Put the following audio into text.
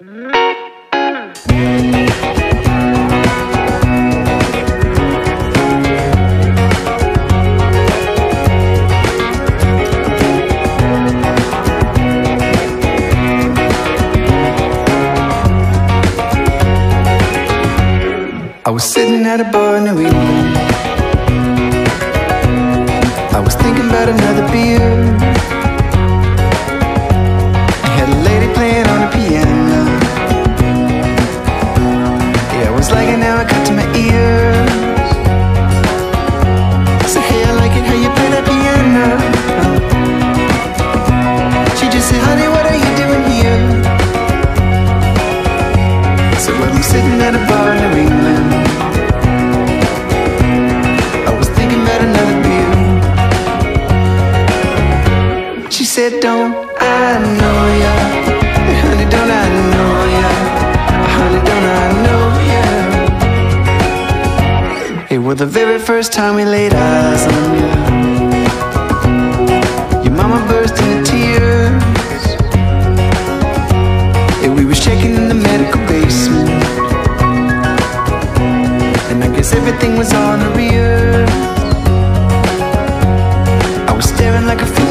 I was sitting at a bar in New England. I was thinking about another beer sitting at a bar in New England. I was thinking about another beer. She said, Don't I know ya? Honey, don't I know ya? Honey, don't I know ya? It was the very first time we laid eyes on ya. Your mama burst into tears. We were shaking in the medical basement. was on the rear I was staring like a